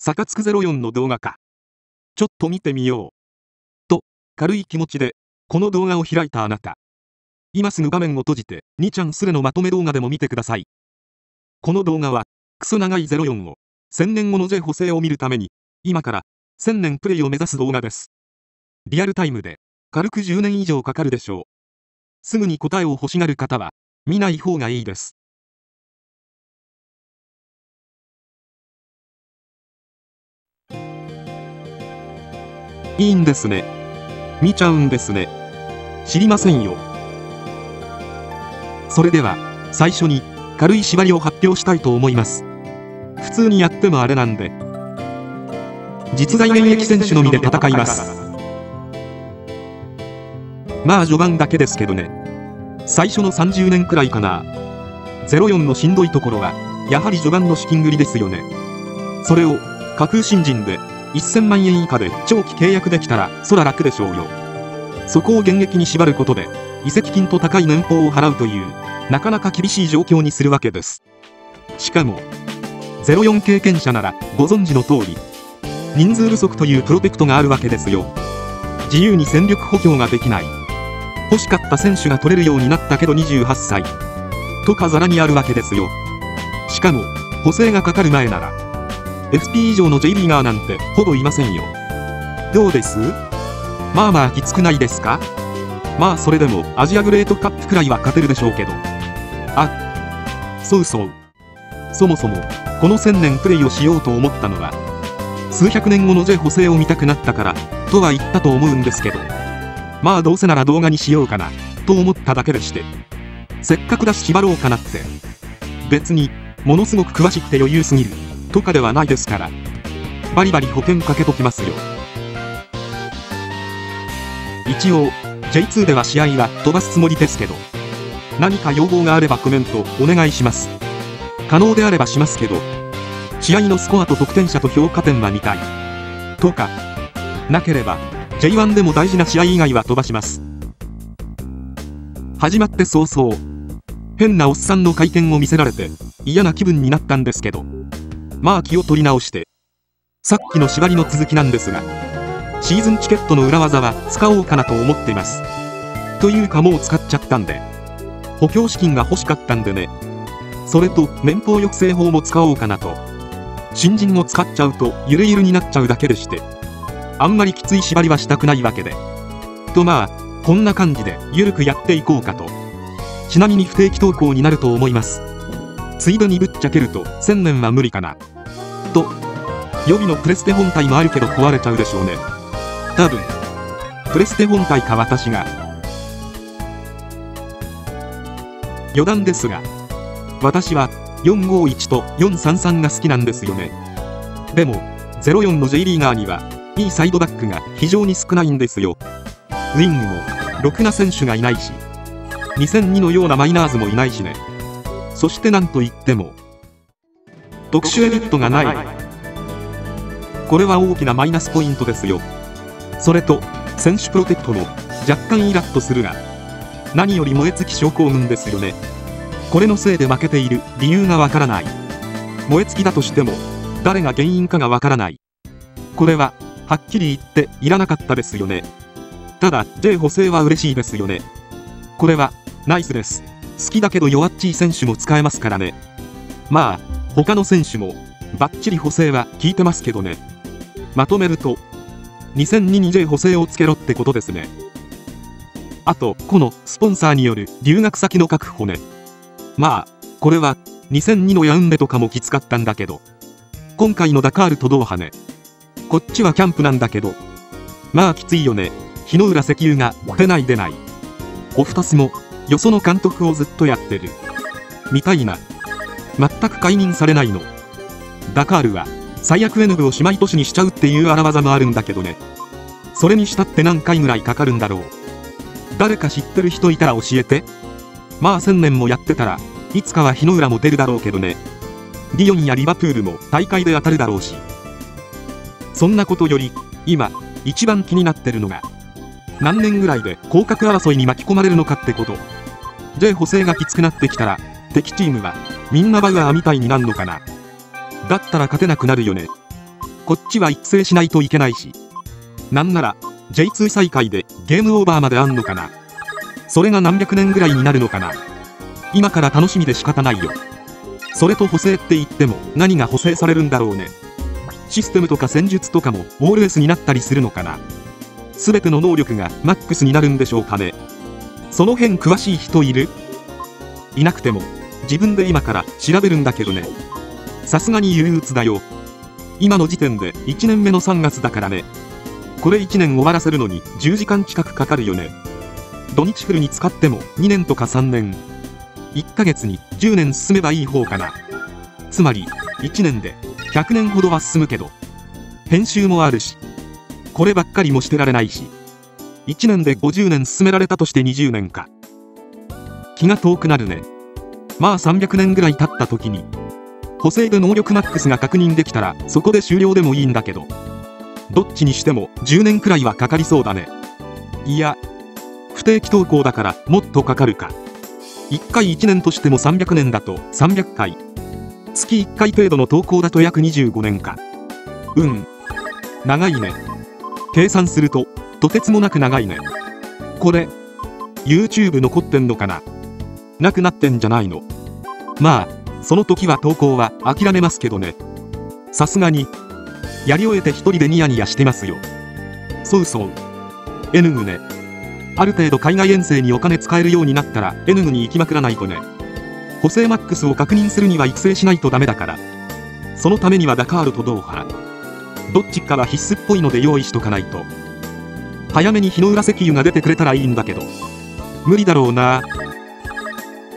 サカツク04の動画か。ちょっと見てみよう。と、軽い気持ちで、この動画を開いたあなた。今すぐ画面を閉じて、2ちゃんスレのまとめ動画でも見てください。この動画は、クソ長い04を、1000年後の J 補正を見るために、今から、1000年プレイを目指す動画です。リアルタイムで、軽く10年以上かかるでしょう。すぐに答えを欲しがる方は、見ない方がいいです。いいんですね。見ちゃうんですね。知りませんよ。それでは、最初に、軽い縛りを発表したいと思います。普通にやってもあれなんで。実在現役選手のみで戦います。まあ序盤だけですけどね。最初の30年くらいかな。04のしんどいところは、やはり序盤の資金繰りですよね。それを、架空新人で1000万円以下で長期契約できたらそら楽でしょうよ。そこを現役に縛ることで移籍金と高い年俸を払うというなかなか厳しい状況にするわけです。しかも04経験者ならご存知の通り人数不足というプロテクトがあるわけですよ。自由に戦力補強ができない。欲しかった選手が取れるようになったけど28歳。とかざらにあるわけですよ。しかも補正がかかる前なら SP 以上の J リーガーなんてほぼいませんよ。どうです？まあまあきつくないですか？まあそれでもアジアグレートカップくらいは勝てるでしょうけど。あそうそう。そもそもこの1000年プレイをしようと思ったのは数百年後の J 補正を見たくなったからとは言ったと思うんですけど。まあどうせなら動画にしようかなと思っただけでして。せっかくだし縛ろうかなって。別にものすごく詳しくて余裕すぎる。とかではないですから。バリバリ保険かけときますよ。一応 J2 では試合は飛ばすつもりですけど。何か要望があればコメントお願いします。可能であればしますけど。試合のスコアと得点者と評価点は見たい。とか。なければ J1 でも大事な試合以外は飛ばします。始まって早々。変なおっさんの回転を見せられて嫌な気分になったんですけど。まあ気を取り直して。さっきの縛りの続きなんですがシーズンチケットの裏技は使おうかなと思ってます。というかもう使っちゃったんで。補強資金が欲しかったんでね。それと年俸抑制法も使おうかなと。新人を使っちゃうとゆるゆるになっちゃうだけでして。あんまりきつい縛りはしたくないわけで。とまあこんな感じでゆるくやっていこうかと。ちなみに不定期投稿になると思います。ついでにぶっちゃけると1000年は無理かな。と予備のプレステ本体もあるけど壊れちゃうでしょうね。多分プレステ本体か私が。余談ですが私は451と433が好きなんですよね。でも04の J リーガーにはいいサイドバックが非常に少ないんですよ。ウィングもろくな選手がいないし2002のようなマイナーズもいないしね。そして何といっても特殊エディットがない。これは大きなマイナスポイントですよ。それと選手プロテクトも若干イラッとするが何より燃え尽き症候群ですよね。これのせいで負けている理由がわからない。燃え尽きだとしても誰が原因かがわからない。これははっきり言っていらなかったですよね。ただ J 補正は嬉しいですよね。これはナイスです。好きだけど弱っちい選手も使えますからね。まあ他の選手もバッチリ補正は効いてますけどね。まとめると2002に J 補正をつけろってことですね。あとこのスポンサーによる留学先の確保ね。まあこれは2002のヤウンデとかもきつかったんだけど。今回のダカールとドーハね。こっちはキャンプなんだけど。まあきついよね。日の浦石油が出ない出ない。オフタスもよその監督をずっとやってる。みたいな。全く解任されないの。ダカールは最悪 N 部を姉妹都市にしちゃうっていう荒技もあるんだけどね。それにしたって何回ぐらいかかるんだろう。誰か知ってる人いたら教えて。まあ1000年もやってたらいつかは日の浦も出るだろうけどね。リヨンやリバプールも大会で当たるだろうし。そんなことより今一番気になってるのが何年ぐらいで降格争いに巻き込まれるのかってこと。J 補正がきつくなってきたら敵チームはみんなバウアーみたいになるのかな？だったら勝てなくなるよね。こっちは育成しないといけないし。なんなら J2 再開でゲームオーバーまであんのかな？それが何百年ぐらいになるのかな？今から楽しみで仕方ないよ。それと補正って言っても何が補正されるんだろうね。システムとか戦術とかもオール S になったりするのかな？全ての能力がマックスになるんでしょうかね。その辺詳しい人いる？いなくても。自分で今から調べるんだけどね。さすがに憂鬱だよ。今の時点で1年目の3月だからね。これ1年終わらせるのに10時間近くかかるよね。土日フルに使っても2年とか3年。1ヶ月に10年進めばいい方かな。つまり1年で100年ほどは進むけど。編集もあるし。こればっかりもしてられないし。1年で50年進められたとして20年か。気が遠くなるね。まあ300年ぐらい経った時に補正で能力マックスが確認できたらそこで終了でもいいんだけど。どっちにしても10年くらいはかかりそうだね。いや不定期投稿だからもっとかかるか。1回1年としても300年だと300回。月1回程度の投稿だと約25年か。うん。長いね。計算するととてつもなく長いね。これ YouTube 残ってんのかな？なくなってんじゃないの？まあその時は投稿は諦めますけどね。さすがにやり終えて一人でニヤニヤしてますよ。そうそう。N グね。ある程度海外遠征にお金使えるようになったら N グに行きまくらないとね。補正マックスを確認するには育成しないとダメだから。そのためにはダカールとドーハどっちかは必須っぽいので用意しとかないと。早めに日の浦石油が出てくれたらいいんだけど。無理だろうな。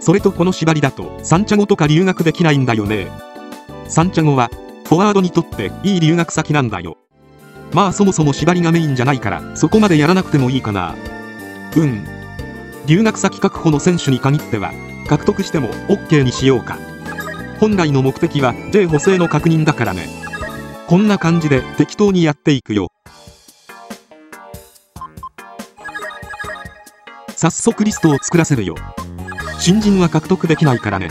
それとこの縛りだとサンチャゴとか留学できないんだよね。サンチャゴはフォワードにとっていい留学先なんだよ。まあそもそも縛りがメインじゃないからそこまでやらなくてもいいかな。うん。留学先確保の選手に限っては獲得しても OK にしようか。本来の目的は J 補正の確認だからね。こんな感じで適当にやっていくよ。早速リストを作らせるよ。新人は獲得できないからね。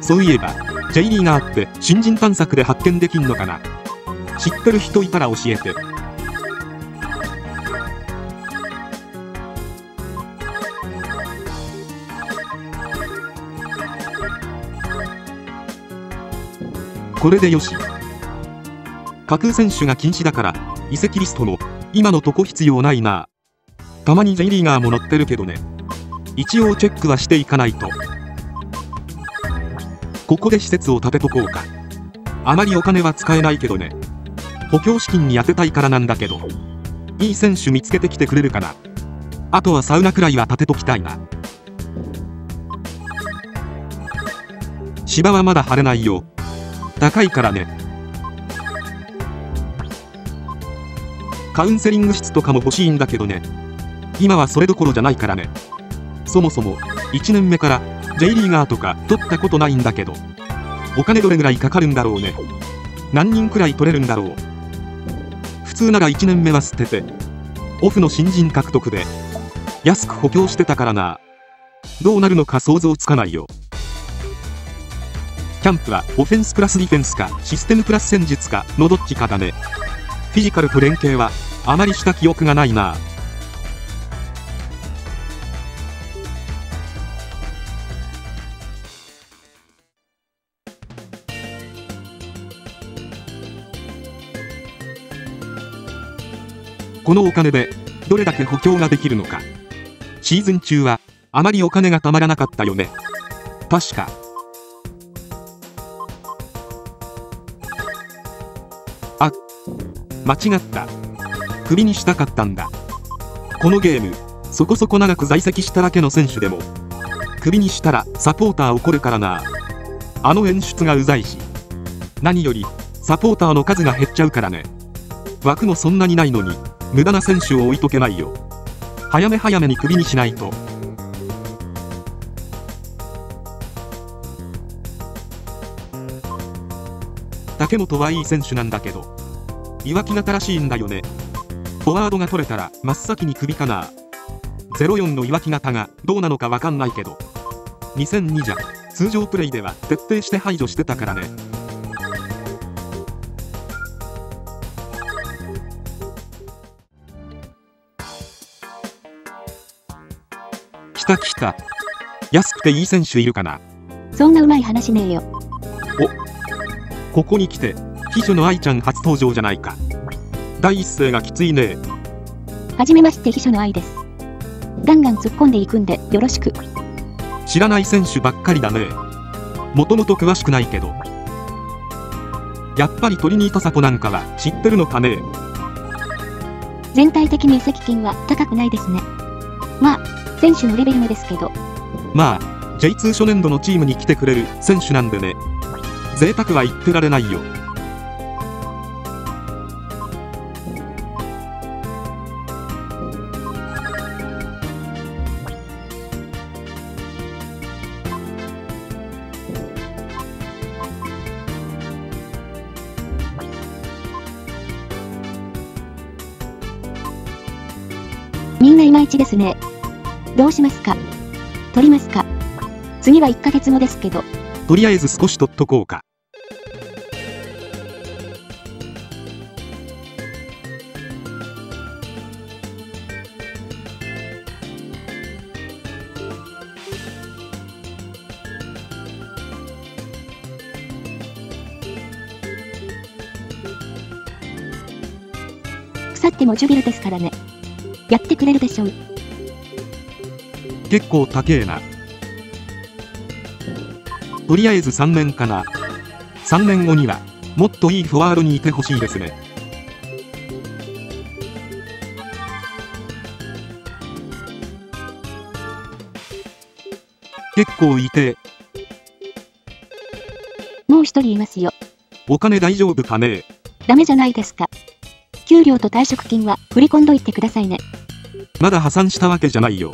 そういえば J リーガーって新人探索で発見できんのかな。知ってる人いたら教えて。これでよし。架空選手が禁止だから移籍リストも今のとこ必要ないな。たまに J リーガーも載ってるけどね。一応チェックはしていかないと。ここで施設を建てとこうか。あまりお金は使えないけどね。補強資金に充てたいからなんだけど。いい選手見つけてきてくれるかな。あとはサウナくらいは建てときたいな。芝はまだ張れないよ。高いからね。カウンセリング室とかも欲しいんだけどね。今はそれどころじゃないからね。そもそも1年目から J リーガーとか取ったことないんだけど。お金どれぐらいかかるんだろうね。何人くらい取れるんだろう。普通なら1年目は捨ててオフの新人獲得で安く補強してたからな。どうなるのか想像つかないよ。キャンプはオフェンスプラスディフェンスかシステムプラス戦術かのどっちかだね。フィジカルと連携はあまりした記憶がないな。このお金でどれだけ補強ができるのか。シーズン中はあまりお金がたまらなかったよね。確か。あ。間違った。クビにしたかったんだ。このゲームそこそこ長く在籍しただけの選手でもクビにしたらサポーター怒るからな。あの演出がうざいし。何よりサポーターの数が減っちゃうからね。枠もそんなにないのに。無駄な選手を置いとけないよ。早め早めにクビにしないと。竹本はいい選手なんだけど。岩木型らしいんだよね。フォワードが取れたら真っ先にクビかな。04の岩木型がどうなのか分かんないけど。2002じゃ通常プレイでは徹底して排除してたからね。た来た。安くていい選手いるかな？そんなうまい話ねえよ。ここに来て、秘書の愛ちゃん初登場じゃないか。第一声がきついね。はじめまして秘書の愛です。ガンガン突っ込んでいくんでよろしく。知らない選手ばっかりだね。もともと詳しくないけど。やっぱりトリニートサポなんかは知ってるのかね？全体的に移籍金は高くないですね。まあ、選手のレベルもですけど、まあ、J2 初年度のチームに来てくれる選手なんでね。贅沢は言ってられないよ。みんないまいちですね。どうしますか？取りますか？次は1ヶ月後ですけど、とりあえず少し取っとこうか。腐ってもジュビルですからね。やってくれるでしょう。結構高えな。とりあえず3年かな。3年後には、もっといいフォワードにいてほしいですね。結構いて、もう一人いますよ。お金大丈夫かねダメじゃないですか。給料と退職金は振り込んどいてくださいね。まだ破産したわけじゃないよ。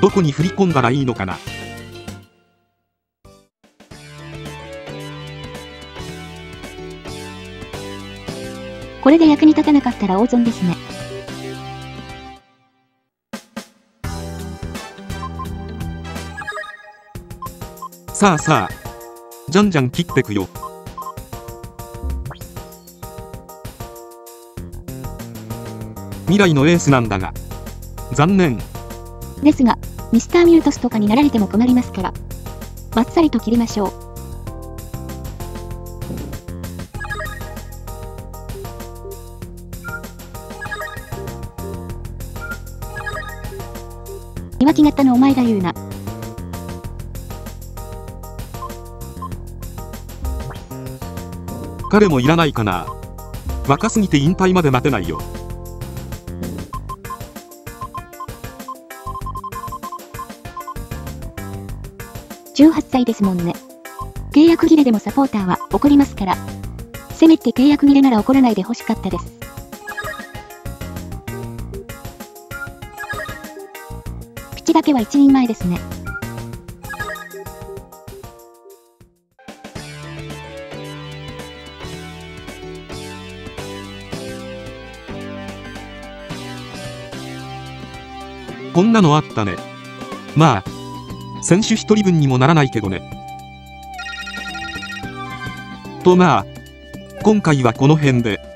どこに振り込んだらいいのかな？これで役に立たなかったら大損ですね。さあさあ、じゃんじゃん切ってくよ。未来のエースなんだが、残念。ですが、ミスターミュートスとかになられても困りますから。バッサリと切りましょう。岩木型のお前が言うな。彼もいらないかな。若すぎて引退まで待てないよ。18歳ですもんね。契約切れでもサポーターは怒りますから。せめて契約切れなら怒らないで欲しかったです。ピチだけは一人前ですね。こんなのあったね。まあ、選手一人分にもならないけどね。とまあ、今回はこの辺で。